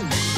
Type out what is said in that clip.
Bye.